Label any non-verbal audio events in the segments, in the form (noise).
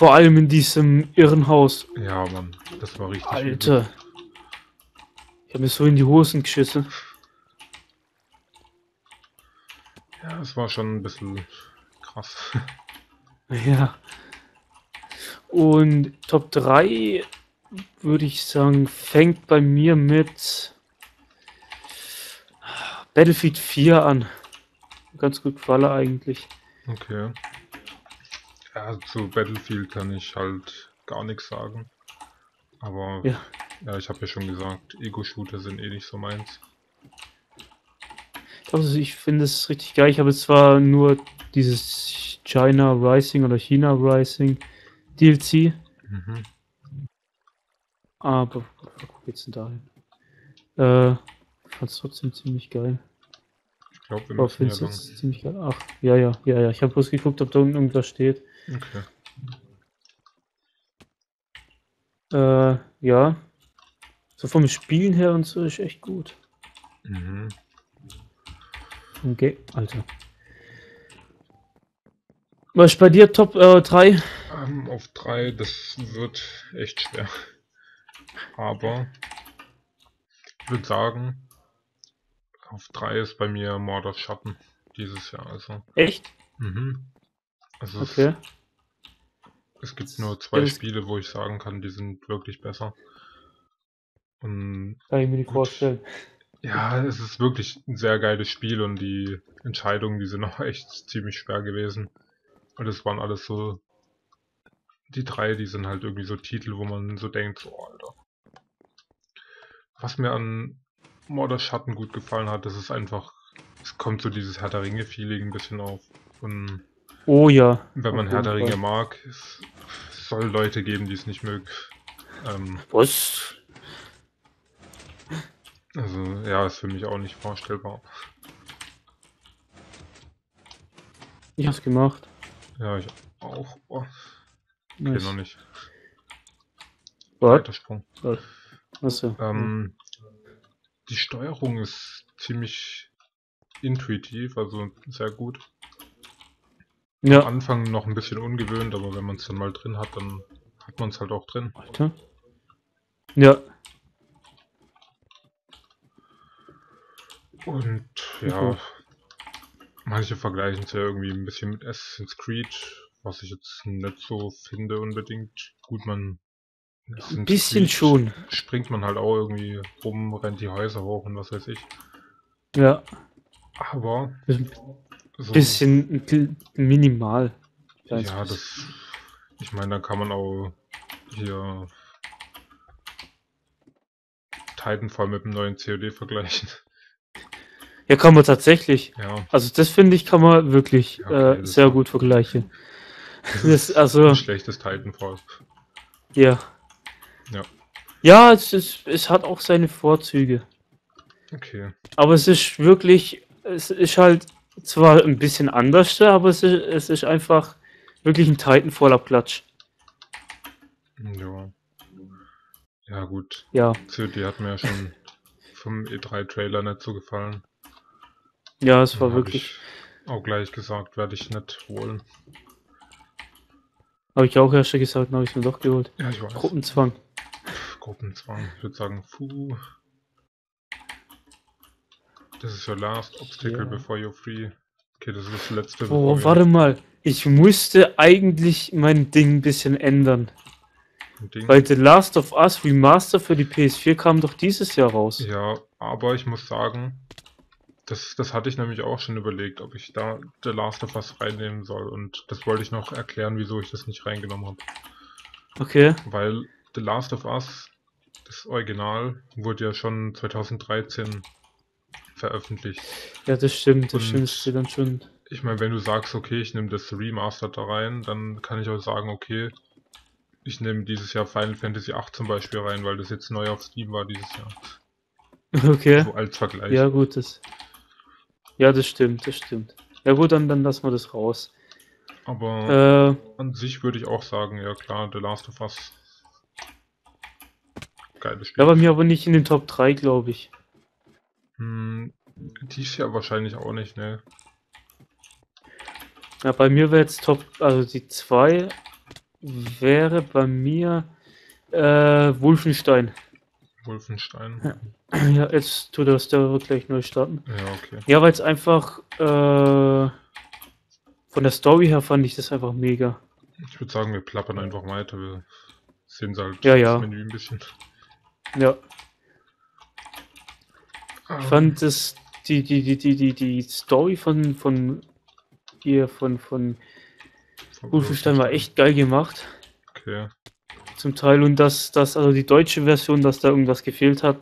Vor allem in diesem Irrenhaus. Ja, Mann, das war richtig. übel. Alter. Ich habe mir so in die Hosen geschissen. Ja, es war schon ein bisschen krass. (laughs) Ja. Und Top 3 würde ich sagen, fängt bei mir mit Battlefield 4 an. Ganz gut gefallen eigentlich. Okay. Ja, zu Battlefield kann ich halt gar nichts sagen. Aber Ja. ja, ich habe ja schon gesagt, Ego-Shooter sind eh nicht so meins. Also ich finde es richtig geil. Ich habe zwar nur dieses China Rising oder China Rising DLC, Mhm. aber wo geht's denn dahin? Äh, fand es trotzdem ziemlich geil. Ich glaube, wir müssen ja ziemlich geil. Ach, ja, ja, ja, ja. Ich habe bloß geguckt, ob da unten irgendwas steht. Okay. Äh, ja. So vom Spielen her und so ist echt gut. Mhm. Okay, Alter. Was ist bei dir Top äh, 3? Ähm, auf 3, das wird echt schwer. Aber ich würde sagen, auf 3 ist bei mir Mord of Schatten dieses Jahr. Also, Echt? mhm. also Okay. Es, gibt nur zwei Spiele, wo ich sagen kann, die sind wirklich besser. Und Kann ich mir nicht vorstellen. ja, es ist wirklich ein sehr geiles Spiel und die Entscheidungen, die sind (laughs) auch echt ziemlich schwer gewesen. Und es waren alles so, die drei, die sind halt irgendwie so Titel, wo man so denkt, so, Alter. Was mir an Mord of Schatten gut gefallen hat, das ist einfach, es kommt so dieses Herr der Ringe-Feeling ein bisschen auf. Und Oh ja. wenn man Herr der Ringe mag, es, soll Leute geben, die es nicht mögen. Ähm, Was? also, ja, ist für mich auch nicht vorstellbar. Ich hab's gemacht. Ja, ich auch. Oh, okay, Nice. noch nicht. Weitersprung. Achso. Ähm, die Steuerung ist ziemlich intuitiv, also sehr gut. Am Ja. Anfang noch ein bisschen ungewöhnt, aber wenn man es dann mal drin hat, dann hat man es halt auch drin. Alter. Ja. Und ja, manche vergleichen es ja irgendwie ein bisschen mit Assassin's Creed, was ich jetzt nicht so finde unbedingt. Gut, man. Ein bisschen Creed schon. Springt man halt auch irgendwie rum, rennt die Häuser hoch und was weiß ich. Ja. Aber so, bisschen minimal. Ja, das. Ich meine, da kann man auch hier Titanfall mit dem neuen COD vergleichen. (laughs) Ja, kann man tatsächlich. Ja, Also das finde ich, kann man wirklich Ja, okay, äh, sehr gut vergleichen. das (laughs) Das ist also, ein schlechtes Titanfall. ja. Ja. Ja, es, ist, es hat auch seine Vorzüge. Okay. Aber es ist wirklich, es ist halt zwar ein bisschen anders, aber es ist, es ist einfach wirklich ein Titanfall-Abklatsch. Ja. Ja, gut. Ja, COD hat mir ja schon vom E3-Trailer nicht so gefallen. ja, es war Hab wirklich, Ich auch gleich gesagt, werde ich nicht holen. habe ich auch erst gesagt, dann habe ich mir doch geholt. Ja, ich weiß. Gruppenzwang. Gruppenzwang. Ich würde sagen, puh. Das ist your last obstacle Ja. before you're free. Okay, das ist das letzte. Oh, warte mal. Ich musste eigentlich mein Ding ein bisschen ändern. Ding- Weil The Last of Us Remaster für die PS4 kam doch dieses Jahr raus. Ja, aber ich muss sagen, das, das hatte ich nämlich auch schon überlegt, ob ich da The Last of Us reinnehmen soll. Und das wollte ich noch erklären, wieso ich das nicht reingenommen habe. Okay. Weil The Last of Us, das Original, wurde ja schon 2013 veröffentlicht. Ja, das stimmt, das stimmt. Das steht dann schon. Ich meine, wenn du sagst, okay, ich nehme das Remastered da rein, dann kann ich auch sagen, okay, ich nehme dieses Jahr Final Fantasy 8 zum Beispiel rein, weil das jetzt neu auf Steam war dieses Jahr. (laughs) Okay. So als Vergleich. Ja, gut, das. Ja, das stimmt, das stimmt. Ja, gut, dann, dann lassen wir das raus. Aber Äh, an sich würde ich auch sagen, ja klar, The Last of Us. Geiles Spiel. ja, bei mir aber nicht in den Top 3, glaube ich. Hm, dies Jahr wahrscheinlich auch nicht, ne? Ja, bei mir wäre jetzt Top, also die 2 wäre bei mir äh, Wolfenstein. Wolfenstein. Ja, jetzt tut das Server gleich neu starten. Ja, okay. Ja, weil es einfach äh, von der Story her fand ich das einfach mega. Ich würde sagen, wir plappern einfach weiter. Wir sehen halt Ja, ja. das Menü ein bisschen. Ja, ich fand das die die die die die die Story von von hier von von Wolfenstein war echt geil gemacht. Okay. Zum Teil und dass das also die deutsche Version, dass da irgendwas gefehlt hat,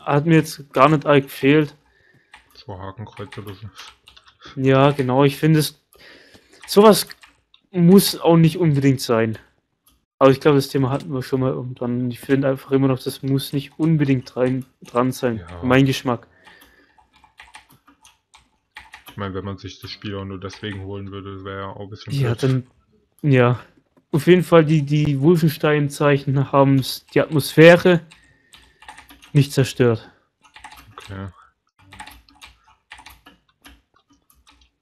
hat mir jetzt gar nicht arg gefehlt. Zwei Hakenkreuz oder so. Ja, genau. Ich finde es sowas muss auch nicht unbedingt sein. Aber ich glaube, das Thema hatten wir schon mal irgendwann. Ich finde einfach immer noch, das muss nicht unbedingt rein, dran sein. Ja. Mein Geschmack. Ich meine, wenn man sich das Spiel auch nur deswegen holen würde, wäre ja auch ein bisschen Ja, blöd. dann. Ja. Auf jeden Fall, die, die Wolfenstein-Zeichen haben die Atmosphäre nicht zerstört. Okay.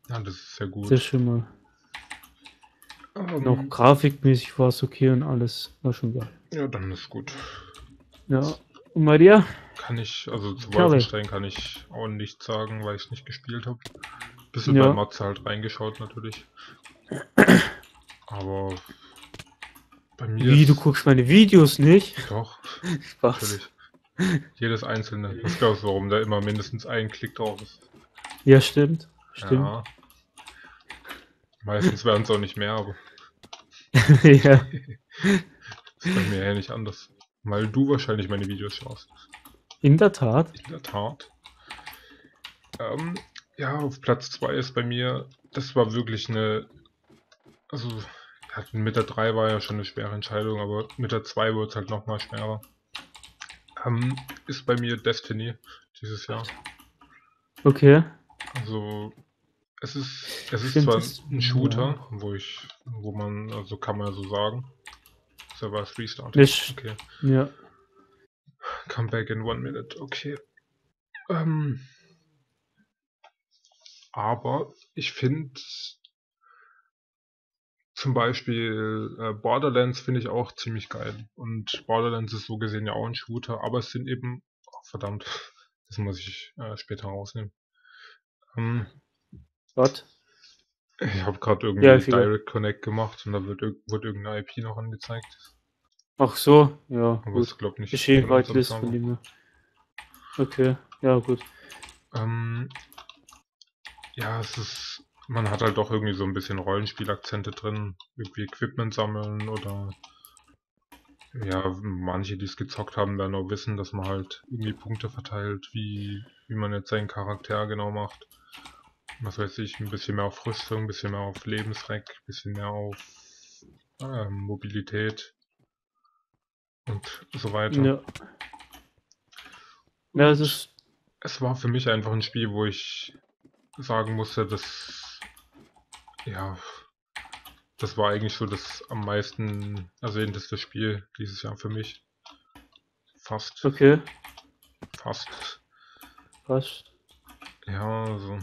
Ja, das ist sehr gut. Ist schon mal. Ähm, Noch grafikmäßig war es okay und alles war schon geil. ja, dann ist gut. Ja. Und bei dir? Kann ich, also zu. Wolfenstein kann ich auch nichts sagen, weil ich es nicht gespielt habe. Bisschen Ja. bei Matze halt reingeschaut natürlich. Aber bei mir Wie, ist- du guckst meine Videos nicht? doch, (laughs) Spaß. natürlich. Jedes einzelne. Was glaubst du, warum da immer mindestens ein Klick drauf ist? Ja, stimmt. Stimmt. Ja. Meistens werden es auch nicht mehr, aber (laughs) Ja. das ist bei mir ja nicht anders. Weil du wahrscheinlich meine Videos schaust. In der Tat. In der Tat. Ähm, ja, auf Platz 2 ist bei mir, das war wirklich eine, also ja, mit der 3 war ja schon eine schwere Entscheidung, aber mit der 2 wurde es halt nochmal schwerer. Ähm, ist bei mir Destiny dieses Jahr. Okay. Also es ist, es ist Stimmt, zwar ein Shooter, wo ich, wo man, also kann man ja so sagen. Server ist restarted. Nicht. Okay. Ja. Come back in one minute, okay. Ähm, aber ich finde zum Beispiel äh, Borderlands finde ich auch ziemlich geil. Und Borderlands ist so gesehen ja auch ein Shooter, aber es sind eben, oh, verdammt, (laughs) das muss ich äh, später rausnehmen. Ähm, Was? ich habe gerade irgendwie Ja. Direct Connect gemacht und da wird, wird irgendeine IP noch angezeigt. Ach so, ja. Aber Gut. es glaubt nicht. Unserem Whitelist von her. Okay. Ja, gut. Ähm, ja, es ist, man hat halt doch irgendwie so ein bisschen Rollenspielakzente drin, irgendwie Equipment sammeln oder ja, manche, die es gezockt haben, werden auch wissen, dass man halt irgendwie Punkte verteilt, wie, wie man jetzt seinen Charakter genau macht. Was weiß ich, ein bisschen mehr auf Rüstung, ein bisschen mehr auf Lebensreck, ein bisschen mehr auf ähm, Mobilität und so weiter. Ja. Ja, es ist. es war für mich einfach ein Spiel, wo ich sagen musste, dass ja, das war eigentlich so das am meisten ersehnteste Spiel dieses Jahr für mich. Fast, Okay. fast. Was? Ja, also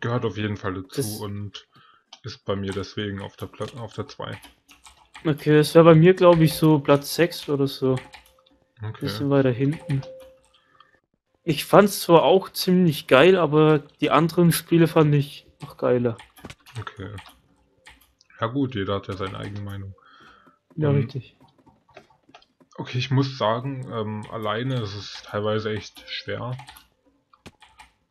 gehört auf jeden Fall dazu Das- und ist bei mir deswegen auf der Pla auf der 2. Okay, das wäre bei mir, glaube ich, so Platz 6 oder so. Okay. Bisschen weiter hinten. Ich fand es zwar auch ziemlich geil, aber die anderen Spiele fand ich noch geiler. Okay. Ja gut, jeder hat ja seine eigene Meinung. Ja, Ähm, richtig. Okay, ich muss sagen, ähm, alleine ist es teilweise echt schwer.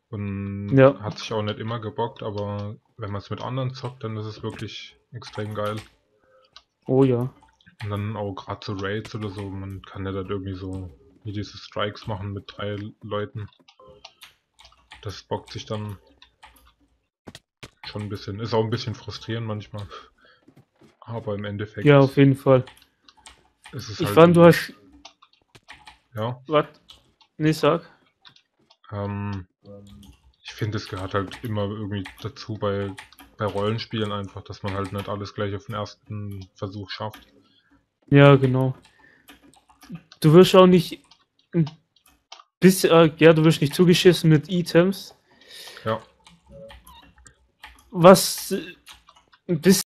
Und Ja. hat sich auch nicht immer gebockt, aber wenn man es mit anderen zockt, dann ist es wirklich extrem geil. Oh ja. Und dann auch gerade so Raids oder so, man kann ja dann irgendwie so wie diese Strikes machen mit drei Leuten. Das bockt sich dann schon ein bisschen. Ist auch ein bisschen frustrierend manchmal. Aber im Endeffekt Ja, auf jeden Fall. ist es Ich halt. fand, du hast. Ja. Was? Nee, sag. Ähm, ich finde, es gehört halt immer irgendwie dazu bei, bei Rollenspielen einfach, dass man halt nicht alles gleich auf den ersten Versuch schafft. Ja, genau. Du wirst auch nicht. bisschen, äh, ja, du wirst nicht zugeschissen mit Items. Ja, Was ein bisschen